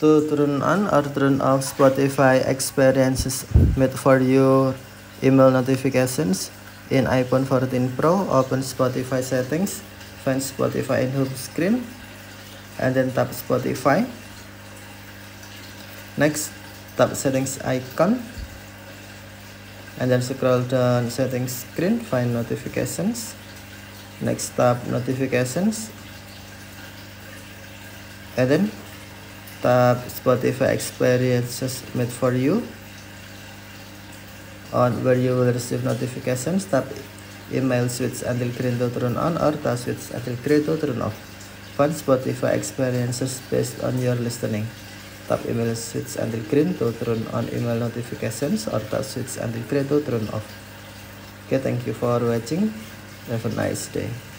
to turn on or turn off Spotify experiences made for you email notifications in iPhone 14 Pro. Open Spotify settings find Spotify in home screen and then tap Spotify. Next tap settings icon and then scroll down settings screen find notifications. Next tap notifications and then tap Spotify experiences made for you on where you will receive notifications tap email switch until green to turn on or tap switch until green to turn off. Find Spotify experiences based on your listening. Tap email switch until green to turn on email notifications or tap switch until green to turn off. Okay thank you for watching. Have a nice day